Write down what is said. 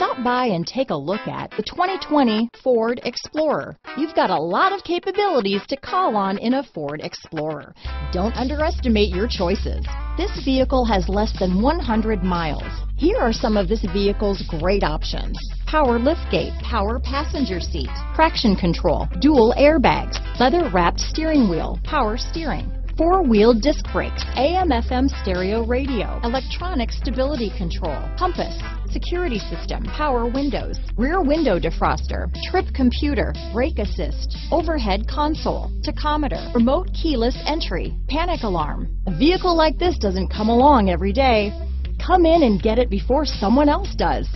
Stop by and take a look at the 2020 Ford Explorer. You've got a lot of capabilities to call on in a Ford Explorer. Don't underestimate your choices. This vehicle has less than 100 miles. Here are some of this vehicle's great options. Power liftgate, power passenger seat, traction control, dual airbags, leather wrapped steering wheel, power steering, four-wheel disc brakes, AM FM stereo radio, electronic stability control, compass, security system, power windows, rear window defroster, trip computer, brake assist, overhead console, tachometer, remote keyless entry, panic alarm. A vehicle like this doesn't come along every day. Come in and get it before someone else does.